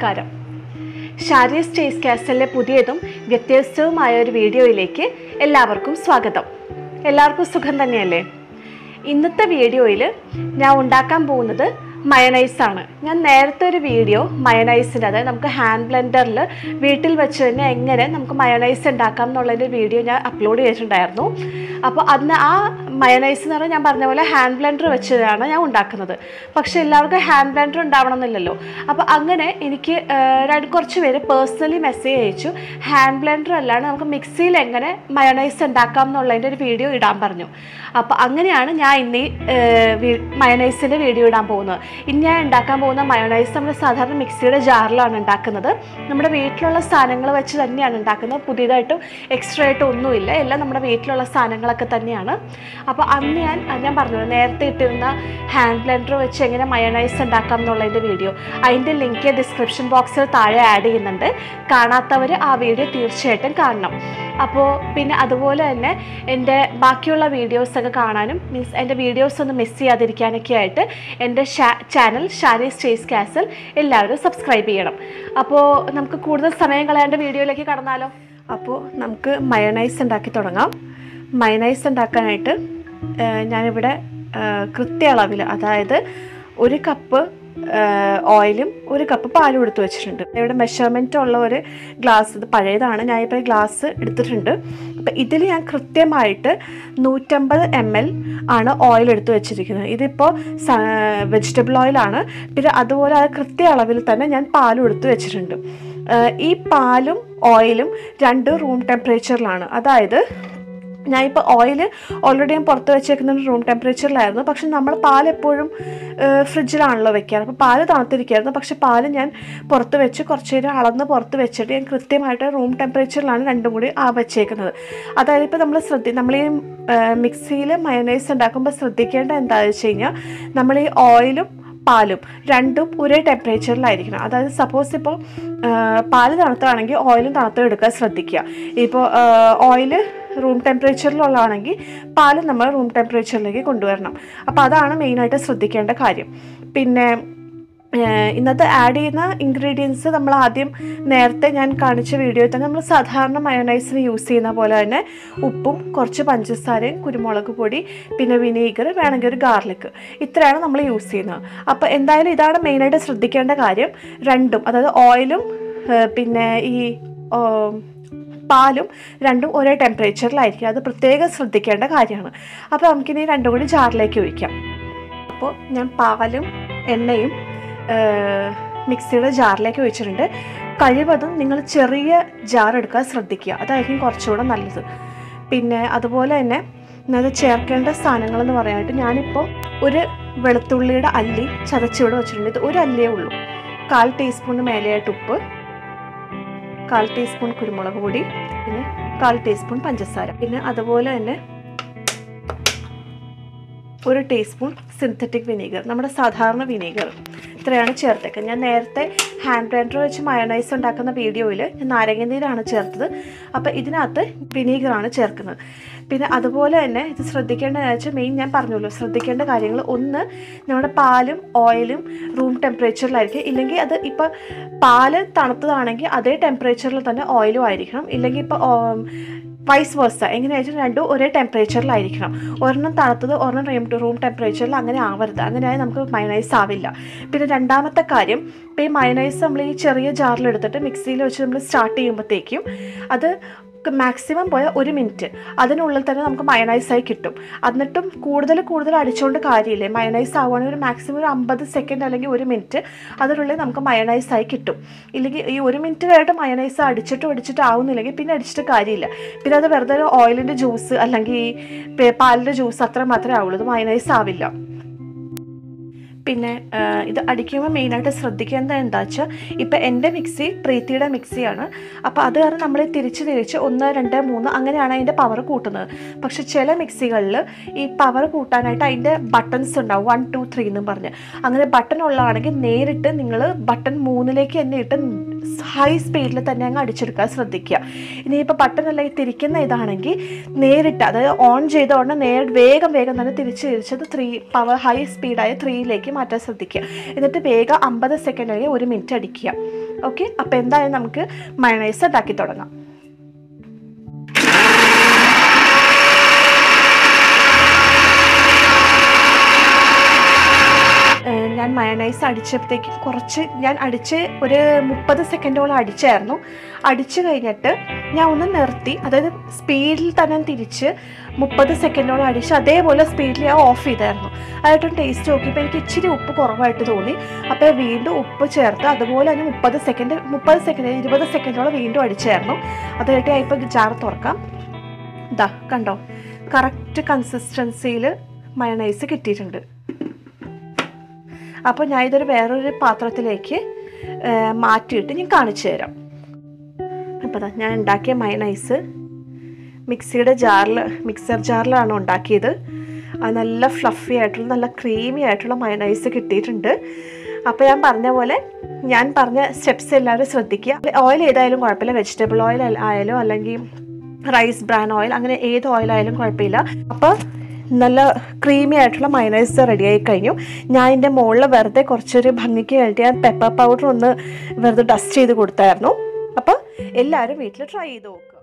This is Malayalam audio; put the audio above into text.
നമസ്കാരം. ഷാരീസ് സ്റ്റേസ് കാസ്റ്റലിലെ പുതിയതും വ്യത്യസ്തവുമായ ഒരു വീഡിയോയിലേക്ക് എല്ലാവർക്കും സ്വാഗതം. എല്ലാവർക്കും സുഖം തന്നെയല്ലേ? ഇന്നത്തെ വീഡിയോയിൽ ഞാൻ ഉണ്ടാക്കാൻ പോകുന്നത് മയണൈസ് ആണ്. ഞാൻ നേരത്തെ ഒരു വീഡിയോ മയനൈസിന്റെ അതായത് നമുക്ക് ഹാൻഡ് ബ്ലെൻഡറിൽ വീട്ടിൽ വെച്ച് തന്നെ എങ്ങനെ നമുക്ക് മയനൈസ് ഉണ്ടാക്കാം എന്നുള്ളൊരു വീഡിയോ ഞാൻ അപ്ലോഡ് ചെയ്തിട്ടുണ്ടായിരുന്നു. അപ്പോൾ അതിന് ആ മയനൈസ് എന്ന് പറഞ്ഞാൽ ഞാൻ പറഞ്ഞ പോലെ ഹാൻഡ് ബ്ലെൻഡർ വെച്ചാണ് ഞാൻ ഉണ്ടാക്കുന്നത്. പക്ഷേ എല്ലാവർക്കും ഹാൻഡ് ബ്ലെൻഡർ ഉണ്ടാവണം എന്നില്ലല്ലോ അപ്പോൾ അങ്ങനെ എനിക്ക് കുറച്ച് പേര് പേഴ്സണലി മെസ്സേജ് അയച്ചു. ഹാൻഡ് ബ്ലെൻഡർ അല്ലാണ്ട് നമുക്ക് മിക്സിയിൽ എങ്ങനെ മയണൈസ് ഉണ്ടാക്കാം എന്നുള്ളതിന്റെ ഒരു വീഡിയോ ഇടാൻ പറഞ്ഞു. അപ്പോൾ അങ്ങനെയാണ് ഞാൻ ഇന്ന് മയണൈസിന്റെ വീഡിയോ ഇടാൻ പോകുന്നത്. ഇനി ഞാൻ ഉണ്ടാക്കാൻ പോകുന്ന മയോണൈസ് നമ്മൾ സാധാരണ മിക്സിയുടെ ജാറിലാണ് ഉണ്ടാക്കുന്നത്. നമ്മുടെ വീട്ടിലുള്ള സാധനങ്ങൾ വെച്ച് തന്നെയാണ് ഉണ്ടാക്കുന്നത്. പുതിയതായിട്ട് എക്സ്ട്രാ ആയിട്ട് ഒന്നുമില്ല. എല്ലാം നമ്മുടെ വീട്ടിലുള്ള സാധനങ്ങളൊക്കെ തന്നെയാണ്. അപ്പോൾ അന്ന് ഞാൻ ഞാൻ പറഞ്ഞു നേരത്തെ ഇട്ടിരുന്ന ഹാൻഡ് ബ്ലെൻഡർ വെച്ച് എങ്ങനെ മയോണൈസ് ഉണ്ടാക്കാം എന്നുള്ളതിന്റെ വീഡിയോ അതിന്റെ ലിങ്ക് ഡിസ്ക്രിപ്ഷൻ ബോക്സിൽ താഴെ ആഡ് ചെയ്യുന്നുണ്ട്. കാണാത്തവർ ആ വീഡിയോ തീർച്ചയായിട്ടും കാണണം. അപ്പോൾ പിന്നെ അതുപോലെ തന്നെ എന്റെ ബാക്കിയുള്ള വീഡിയോസൊക്കെ കാണാനും മീൻസ് എന്റെ വീഡിയോസ് ഒന്ന് മിസ് ചെയ്യാതിരിക്കാനൊക്കെ ആയിട്ട് എന്റെ ചാനൽ ഷാരീസ് ചേസ് കാസൽ എല്ലാവരും സബ്സ്ക്രൈബ് ചെയ്യണം. അപ്പോൾ നമുക്ക് കൂടുതൽ സമയം കളയാണ്ട് വീഡിയോയിലേക്ക് കടന്നാലോ? അപ്പോൾ നമുക്ക് മയണൈസ് ഉണ്ടാക്കി തുടങ്ങാം. മയണൈസ് ഉണ്ടാക്കാനായിട്ട് ഞാനിവിടെ കൃത്യ അളവിൽ അതായത് ഒരു കപ്പ് ഓയിലും ഒരു കപ്പ് പാലും എടുത്തു വെച്ചിട്ടുണ്ട്. ഇവിടെ മെഷർമെന്റ് ഉള്ള ഒരു ഗ്ലാസ് ഇത് പഴയതാണ്. ഞാനിപ്പോൾ ഗ്ലാസ് എടുത്തിട്ടുണ്ട്. അപ്പം ഇതിൽ ഞാൻ കൃത്യമായിട്ട് നൂറ്റമ്പത് എം എൽ ആണ് ഓയിൽ എടുത്തു വെച്ചിരിക്കുന്നത്. ഇതിപ്പോൾ വെജിറ്റബിൾ ഓയിലാണ് പിന്നെ അതുപോലെ അത് കൃത്യ അളവിൽ തന്നെ ഞാൻ പാലും എടുത്തു വെച്ചിട്ടുണ്ട്. ഈ പാലും ഓയിലും രണ്ട് റൂം ടെമ്പറേച്ചറിലാണ് അതായത് ഞാനിപ്പോൾ ഓയിൽ ഓൾറെഡി ഞാൻ പുറത്ത് വെച്ചേക്കുന്നത് റൂം ടെമ്പറേച്ചറിലായിരുന്നു പക്ഷെ നമ്മൾ പാൽ എപ്പോഴും ഫ്രിഡ്ജിലാണല്ലോ വെക്കാറ്. അപ്പോൾ പാൽ തണുത്തിരിക്കുകയായിരുന്നു പക്ഷെ പാൽ ഞാൻ പുറത്ത് വെച്ച് കുറച്ച് നേരം അളന്ന് പുറത്ത് വെച്ചിട്ട് ഞാൻ കൃത്യമായിട്ട് റൂം ടെമ്പറേച്ചറിലാണ് രണ്ടും കൂടി ആ വെച്ചേക്കുന്നത്. അതായത് ഇപ്പോൾ നമ്മൾ ശ്രദ്ധി നമ്മൾ ഈ മിക്സിയിൽ മയനൈസ് ഉണ്ടാക്കുമ്പോൾ ശ്രദ്ധിക്കേണ്ട എന്താണെന്ന് വെച്ച് കഴിഞ്ഞാൽ നമ്മൾ ഈ ഓയിലും പാലും രണ്ടും ഒരേ ടെമ്പറേച്ചറിലായിരിക്കണം അതായത് സപ്പോസ് ഇപ്പോൾ പാൽ തണുത്താണെങ്കിൽ ഓയിലും തണുത്തും എടുക്കാൻ ശ്രദ്ധിക്കുക. ഇപ്പോൾ ഓയിൽ റൂം ടെമ്പറേച്ചറിലുള്ളതാണെങ്കിൽ പാൽ നമ്മൾ റൂം ടെമ്പറേച്ചറിലേക്ക് കൊണ്ടുവരണം. അപ്പോൾ അതാണ് മെയിനായിട്ട് ശ്രദ്ധിക്കേണ്ട കാര്യം. പിന്നെ ഇന്നത്തെ ആഡ് ചെയ്യുന്ന ഇൻഗ്രീഡിയൻസ് നമ്മൾ ആദ്യം നേരത്തെ ഞാൻ കാണിച്ച വീഡിയോയിൽ തന്നെ നമ്മൾ സാധാരണ മയോണൈസിന് യൂസ് ചെയ്യുന്ന പോലെ തന്നെ ഉപ്പും കുറച്ച് പഞ്ചസാരയും കുരുമുളക് പൊടി പിന്നെ വിനീഗർ വേണമെങ്കിൽ ഒരു ഗാർലിക് ഇത്രയാണ് നമ്മൾ യൂസ് ചെയ്യുന്നത്. അപ്പോൾ എന്തായാലും ഇതാണ് മെയിനായിട്ട് ശ്രദ്ധിക്കേണ്ട കാര്യം. രണ്ടും അതായത് ഓയിലും പിന്നെ ഈ പാലും രണ്ടും ഒരേ ടെമ്പറേച്ചറിലായിരിക്കും അത് പ്രത്യേകം ശ്രദ്ധിക്കേണ്ട കാര്യമാണ്. അപ്പോൾ നമുക്കിനി രണ്ടും കൂടി ജാറിലേക്ക് ഒഴിക്കാം. അപ്പോൾ ഞാൻ പാലും എണ്ണയും മിക്സിയുടെ ജാറിലേക്ക് ഒഴിച്ചിട്ടുണ്ട്. കഴിവതും നിങ്ങൾ ചെറിയ ജാർ എടുക്കാൻ ശ്രദ്ധിക്കുക. അതായിരിക്കും കുറച്ചുകൂടെ നല്ലത്. പിന്നെ അതുപോലെ തന്നെ ഇന്നത് ചേർക്കേണ്ട സാധനങ്ങളെന്ന് പറയാനായിട്ട് ഞാനിപ്പോൾ ഒരു വെളുത്തുള്ളിയുടെ അല്ലി ചതച്ചിവിടെ വെച്ചിട്ടുണ്ട്. ഇത് ഒരു അല്ലിയേ ഉള്ളൂ. കാൽ ടീസ്പൂണിന് മേലെയായിട്ട് ഉപ്പ്. കാൽ ടീസ്പൂൺ കുരുമുളക് പൊടി പിന്നെ കാൽ ടീസ്പൂൺ പഞ്ചസാര പിന്നെ അതുപോലെ തന്നെ ഒരു ടീസ്പൂൺ സിന്തറ്റിക് വിനീഗർ നമ്മുടെ സാധാരണ വിനീഗർ. ഇത്രയാണ് ചേർത്തേക്കുന്നത് ഞാൻ നേരത്തെ ഹാൻഡ് ബ്ലെൻഡർ വെച്ച് മയണൈസ് ഉണ്ടാക്കുന്ന വീഡിയോയിൽ ഞാൻ നാരങ്ങ നീരാണ് ചേർത്തത്. അപ്പോൾ ഇതിനകത്ത് വിനീഗറാണ് ചേർക്കുന്നത്. പിന്നെ അതുപോലെ തന്നെ ഇത് ശ്രദ്ധിക്കേണ്ടതെന്ന് വെച്ചാൽ മെയിൻ ഞാൻ പറഞ്ഞല്ലോ ശ്രദ്ധിക്കേണ്ട കാര്യങ്ങൾ ഒന്ന് നമ്മുടെ പാലും ഓയിലും റൂം ടെമ്പറേച്ചറിലായിരിക്കും ഇല്ലെങ്കിൽ അത് ഇപ്പോൾ പാൽ തണുത്തതാണെങ്കിൽ അതേ ടെമ്പറേച്ചറിൽ തന്നെ ഓയിലും ആയിരിക്കണം. ഇല്ലെങ്കിൽ ഇപ്പോൾ വൈസ് വേഴ്സ എങ്ങനെയാ വെച്ചാൽ രണ്ടും ഒരേ ടെമ്പറേച്ചറിലായിരിക്കണം ഒരെണ്ണം തണുത്തത് ഒരെണ്ണം റൂം ടെമ്പറേച്ചറിൽ അങ്ങനെ ആവരുത്. അങ്ങനെയായി നമുക്ക് മയണൈസ് ആവില്ല. പിന്നെ രണ്ടാമത്തെ കാര്യം ഇപ്പോൾ ഈ മയണൈസ് നമ്മൾ ഈ ചെറിയ ജാറിലെടുത്തിട്ട് മിക്സിയിൽ വെച്ച് നമ്മൾ സ്റ്റാർട്ട് ചെയ്യുമ്പോഴത്തേക്കും അത് മാക്സിമം പോയാൽ ഒരു മിനിറ്റ് അതിനുള്ളിൽ തന്നെ നമുക്ക് മയണൈസായി കിട്ടും. എന്നിട്ടും കൂടുതൽ കൂടുതൽ അടിച്ചുകൊണ്ട് കാര്യമില്ലേ? മയണൈസ് ആവുകയാണെങ്കിൽ ഒരു മാക്സിമം ഒരു അമ്പത് സെക്കൻഡ് അല്ലെങ്കിൽ ഒരു മിനിറ്റ് അതിനുള്ളിൽ നമുക്ക് മയണൈസായി കിട്ടും. ഇല്ലെങ്കിൽ ഈ ഒരു മിനിറ്റ് കഴിഞ്ഞിട്ട് മയണൈസ് അടിച്ചിട്ടും അടിച്ചിട്ട് ആവുന്നില്ലെങ്കിൽ പിന്നെ അടിച്ചിട്ട് കാര്യമില്ല. പിന്നെ അത് വെറുതെ ഓയിലിന്റെ ജ്യൂസ് അല്ലെങ്കിൽ പാലിന്റെ ജ്യൂസ് അത്ര മാത്രമേ ആവുള്ളൂ. അത് മയണൈസ് ആവില്ല. പിന്നെ ഇത് അടിക്കുമ്പോൾ മെയിനായിട്ട് ശ്രദ്ധിക്കേണ്ടത് എന്താ വെച്ചാൽ ഇപ്പം എന്റെ മിക്സി പ്രീതിയുടെ മിക്സിയാണ്. അപ്പോൾ അത് കാരണം നമ്മൾ തിരിച്ച് തിരിച്ച് ഒന്ന് രണ്ട് മൂന്ന് അങ്ങനെയാണ് അതിന്റെ പവർ കൂട്ടുന്നത്. പക്ഷെ ചില മിക്സികളിൽ ഈ പവർ കൂട്ടാനായിട്ട് അതിന്റെ ബട്ടൺസ് ഉണ്ടാവും. വൺ ടു ത്രീ എന്നും പറഞ്ഞ്. അങ്ങനെ ബട്ടൺ ഉള്ളതാണെങ്കിൽ നേരിട്ട് നിങ്ങൾ ബട്ടൺ മൂന്നിലേക്ക് തന്നെ ഇട്ട് ഹൈ സ്പീഡിൽ തന്നെ അങ്ങ് അടിച്ചെടുക്കാൻ ശ്രദ്ധിക്കുക. ഇനിയിപ്പോൾ ബട്ടൺ അല്ല തിരിക്കുന്ന ഇതാണെങ്കിൽ നേരിട്ട് അതായത് ഓൺ ചെയ്ത ഉടനെ നേരിട്ട് വേഗം വേഗം തന്നെ തിരിച്ച് തിരിച്ചത് ത്രീ പവർ ഹൈ സ്പീഡായ ത്രീയിലേക്ക് മാറ്റാൻ ശ്രദ്ധിക്കുക. എന്നിട്ട് വേഗം അമ്പത് സെക്കൻഡ് അല്ലെങ്കിൽ ഒരു മിനിറ്റ് അടിക്കുക. ഓക്കെ അപ്പോൾ എന്തായാലും നമുക്ക് മയണൈസ് ഉണ്ടാക്കി തുടങ്ങാം. ഞാൻ മയണൈസ് അടിച്ചപ്പോഴത്തേക്കും കുറച്ച് ഞാൻ അടിച്ച് ഒരു മുപ്പത് സെക്കൻഡോളം അടിച്ചായിരുന്നു. അടിച്ചു കഴിഞ്ഞിട്ട് ഞാൻ ഒന്ന് നിർത്തി. അതായത് സ്പീഡിൽ തന്നെ തിരിച്ച് മുപ്പത് സെക്കൻഡോളം അടിച്ച് അതേപോലെ സ്പീഡിൽ ഞാൻ ഓഫ് ചെയ്തായിരുന്നു. അതായിട്ടും ടേസ്റ്റ് നോക്കിയപ്പോൾ എനിക്ക് ഇച്ചിരി ഉപ്പ് കുറവായിട്ട് തോന്നി. അപ്പോൾ വീണ്ടും ഉപ്പ് ചേർത്ത് അതുപോലെ തന്നെ മുപ്പത് സെക്കൻഡ് മുപ്പത് സെക്കൻഡ് ഇരുപത് സെക്കൻഡോളം വീണ്ടും അടിച്ചായിരുന്നു. അത് കഴിഞ്ഞിട്ട് ഞാൻ ഇപ്പോൾ ജാർ തുറക്കാം. ഇതാ കണ്ടോ? കറക്റ്റ് കൺസിസ്റ്റൻസിയിൽ മയണൈസ് കിട്ടിയിട്ടുണ്ട്. അപ്പോൾ ഞാൻ ഇതൊരു വേറൊരു പാത്രത്തിലേക്ക് മാറ്റിയിട്ട് ഞാൻ കാണിച്ചു തരാം. അപ്പോൾ ഞാൻ ഉണ്ടാക്കിയ മൈനൈസ് മിക്സിയുടെ ജാറിൽ മിക്സർ ജാറിലാണ് ഉണ്ടാക്കിയത്. അത് നല്ല ഫ്ലഫി ആയിട്ടുള്ള നല്ല ക്രീമി ആയിട്ടുള്ള മൈനൈസ് കിട്ടിയിട്ടുണ്ട്. അപ്പോൾ ഞാൻ പറഞ്ഞ പോലെ ഞാൻ പറഞ്ഞ സ്റ്റെപ്സ് എല്ലാവരും ശ്രദ്ധിക്കുക. ഓയിൽ ഏതായാലും കുഴപ്പമില്ല. വെജിറ്റബിൾ ഓയിൽ ആയാലും അല്ലെങ്കിൽ റൈസ് ബ്രാൻ ഓയിൽ അങ്ങനെ ഏത് ഓയിലായാലും കുഴപ്പമില്ല. അപ്പോൾ നല്ല ക്രീമി ആയിട്ടുള്ള മൈനൈസ് റെഡി ആയി കഴിഞ്ഞു. ഞാൻ എന്റെ മുകളിൽ വെറുതെ കുറച്ചൊരു ഭംഗിക്ക് വേണ്ടി ഞാൻ പെപ്പർ പൗഡർ ഒന്ന് വെറുതെ ഡസ്റ്റ് ചെയ്ത് കൊടുത്തായിരുന്നു. അപ്പോൾ എല്ലാവരും വീട്ടിൽ ട്രൈ ചെയ്ത് നോക്കുക